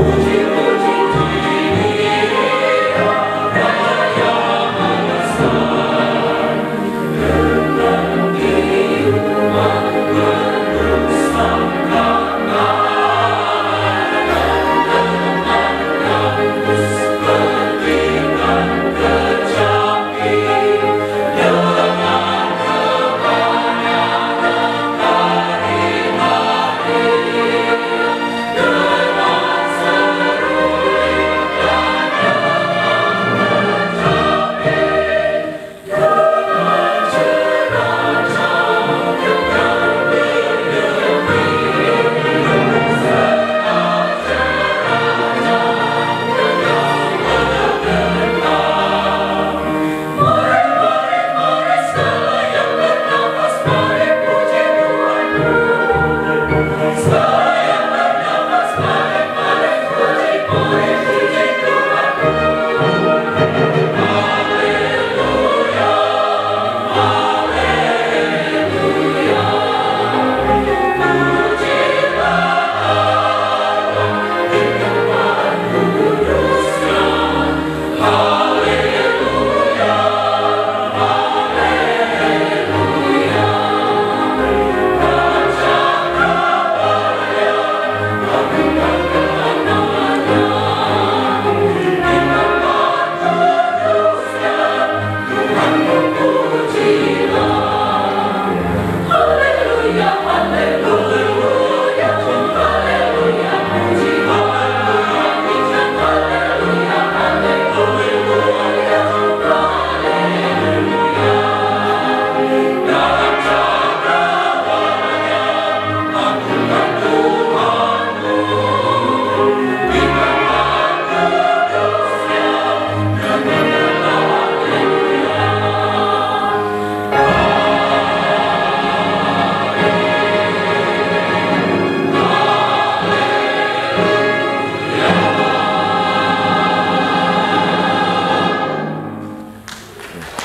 Lord.